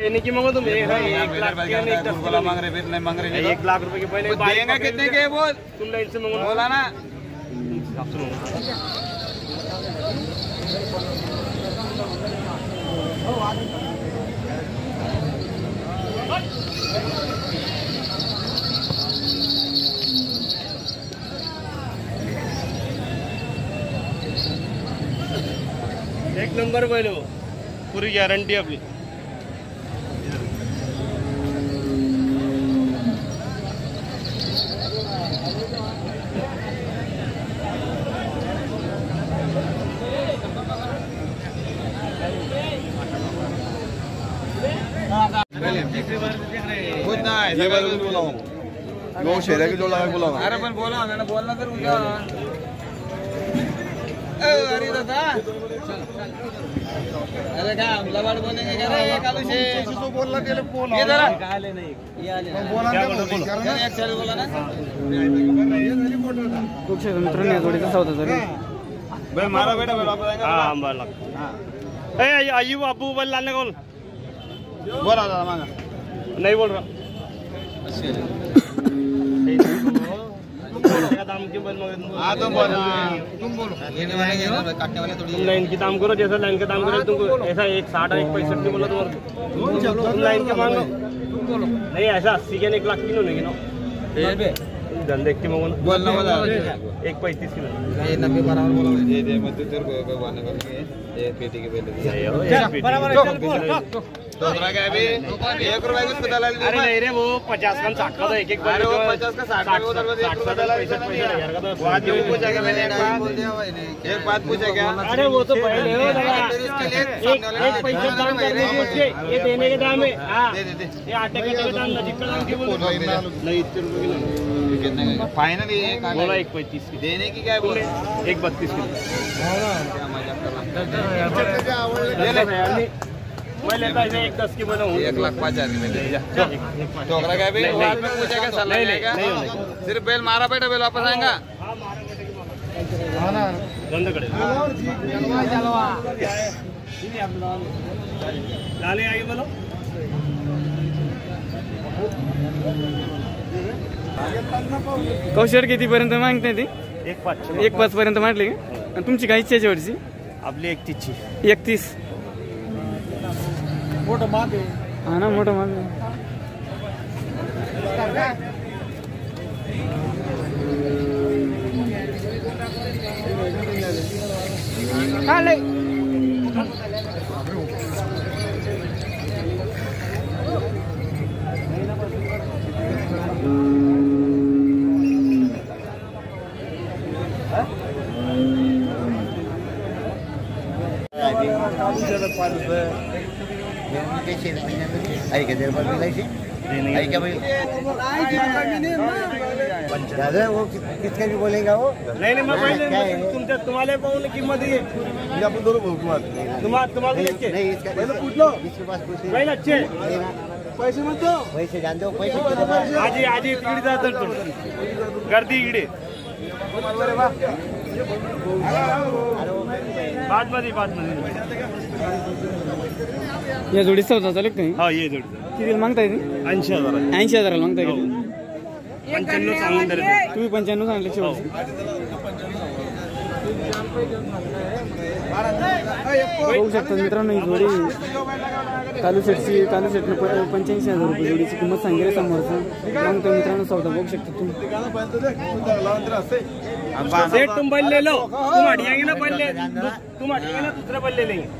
देने की मांगो तुम एक लाख के नहीं, एक बोला मांग रहे फिर नहीं मांग रहे। एक लाख रुपए के पहले तो देंगे कितने के बोल तुम लाइन से मांगो बोला ना। एक नंबर पहले वो पूरी गारंटी अपनी। लोग शेरा के जो लगा बोला अरे पण बोला ना बोलना तर उद्या. ए, अरे दादा. अरे काय लबाड बोलेंगे क्या रे कालू से बोलला त्याला बोला. ये जरा. बोला क्या बोलतो बोलो. क्या एक चाल बोला ना. खूप शेत मित्रांनो या जोडीचा सौदा चालू आहे. बे मारा बेटा बेटा बोलेंगे हाँ अंबा लग ए अय्यूब अबू बोल लाने बोल. बोला दादा मांगा. नहीं बोल रहा. दाम करो जैसा लाइन का दाम करो तुमको एक साठ एक पैंसठ की बोलो तुम नहीं ऐसा अस्सी के एक लाख की नहीं धंधे के मगन बोलना एक पैंतीस किलो नब्बे बराबर बोला बराबर दूसरा क्या अभी एक रुपए की उसको दलाली अरे नहीं रे वो पचास का साठ का था एक वो 50 का 60 का एक साठ का दलाली बात ये पूछा क्या मैंने एक बात पूछा क्या अरे वो तो पहले हो लगा फिर इसके लिए एक एक दाम कर दीजिए उसके ये देने के दाम है हाँ दे दे दे ये आटे के के दाम नजीक का दाम क्यों बोल नहीं इतने रुपए किलो कितने का फाइनली बोला एक पैंतीस की देने की क्या है बोल एक बत्तीस किलो क्या मज़ाक कर रहा ले ले मैं लेता इसे एक दस की बना हूँ एक लाख पाँच हज़ार की मिल जा एक- एक पाँच। क्या भी बाद में पूछा क्या नहीं, नहीं, लेगा नहीं, नहीं। सिर्फ़ बेल मारा बेटा बेल वापस आएगा। बंद करे लाले आगे बोलो। कौशर कितीपर्यंत मागते ती? एक पाच. एक पाच पर्यंत मांडली का? आणि तुमची काय इच्छा મોટો માપ હા ના મોટો માપ હા લઈ Thank you. છે છે આવી કે દેર પર मिले છે आई क्या भाई दादा वो किसके भी बोलेगा वो नहीं नहीं मैं पहले तुमसे तुम्हारे पाऊँ कीमत ये ये अपन दोनों बहुत कीमत तुम्हारे तुम्हारे नहीं इसका पहले पूछ लो इसके पास पूछ पहले अच्छे पैसे मत दो पैसे जान दो पैसे आजी आजी इकडे जातात तुम गर्दी इकडे बात मध्ये बात मध्ये या जोडी सौदा चालू आहे का हा? ये जोडी किती मागताय ती ऐंशी हजार ऐंशी हजाराला मागताय का पंच्याण्णव सांगून. तुम्ही पंच्याण्णव सांगले शेवटची. बघू शकता मित्रांनो ही जोडी कालू शेटची कालू शेटनं प- पंच्याऐंशी हजार रुपये जोडीची किंमत सांगेल समोरचं? मग तो मित्रांनो सौदा बघू शकता तुम्ही. तुम तुम तुम दूसरे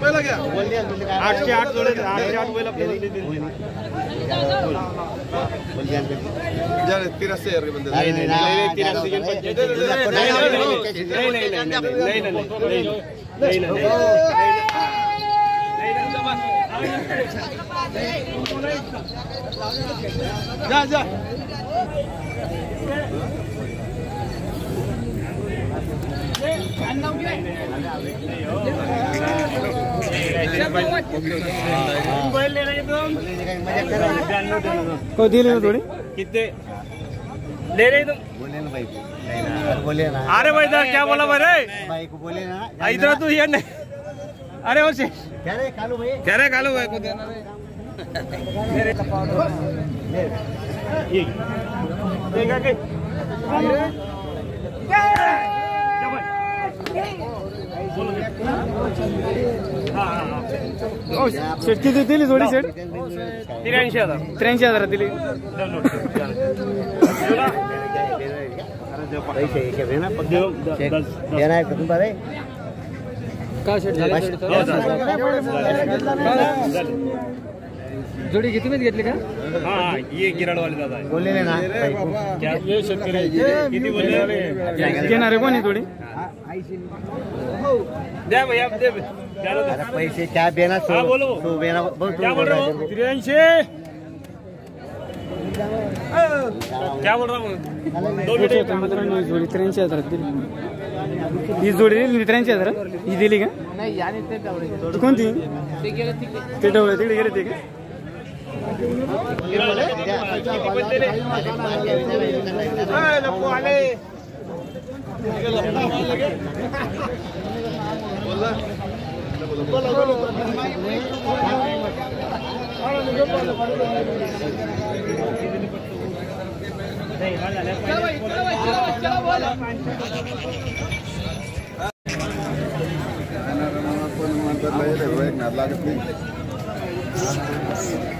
पहिला घ्या आठशे आठ जोडे आठशे आठ पहिला तिराशे जा जा बैल ले रहे तुम मज़ा करो को दिले ना थोडी कितने ले रहे तुम बोले ना भाई बोले ना अरे भाई इधर क्या बोला भाई भाई को बोले ना इधर तू ये अरे वो क्या रे कालू भाई कह रहे कालू भाई को देना रे ये देखा के शेट किती दिली जोडी शेट तिऱ्याऐंशी हज़ार त्र्याऐंशी हज़ार दिली पैसे एक आहे जोडी किती मध्ये घेतली का हाँ हाँ, ये गिरड वाले दादा है। बोललेले ना क्या? ये शेतकरी किती बोलले वाले घेणार आहे कोणी जोडी द्या भैया दे द्या ना, अरे पैसे क्या देना सो हाँ, बोलो। सो देना बोल क्या तू बोल बोल। रहे हो क्या बोल रहा हूँ? दो मिनट। मित्रांनो ही जोडी त्र्याऐंशी हजारात दिली ही जोडी दिली त्र्याऐंशी हजारात ही दिली का ती कोणती ते डवळे तिकडे गेले ते का। Gracias.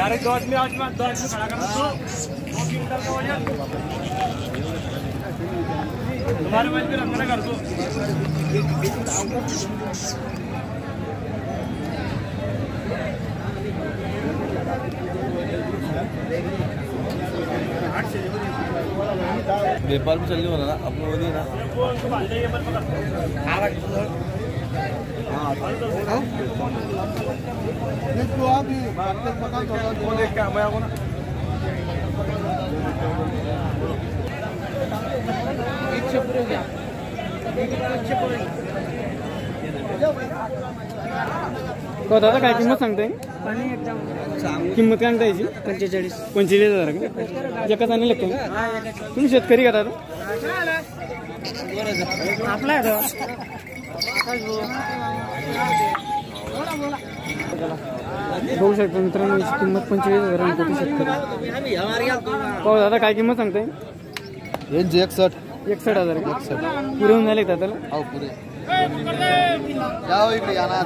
डायरेक्ट दो आदमी आज में दो आदमी खड़ा कर दो दो किलोमीटर का वज़न। तुम्हारे वज़न पे रखना कर दो। व्यापार भी चल रहा ना अपने वो नहीं ना दादा काय किंमत सांगताय? किंमत काय सांगता याची? पंचेचाळीस. पंचेचाळीस हजार का? एकाच आणि लागतो तुम्ही शेतकरी का दादा? आपला बघू शकता मित्रांनो याची किंमत पंचेचाळीस हजार कोटी शेतकरी. हो दादा काय किंमत सांगताय? यांचे एकसठ. एकसठ हजार पुरे होऊन झाले का दादाला हो पुरे जाओ इकडे या ना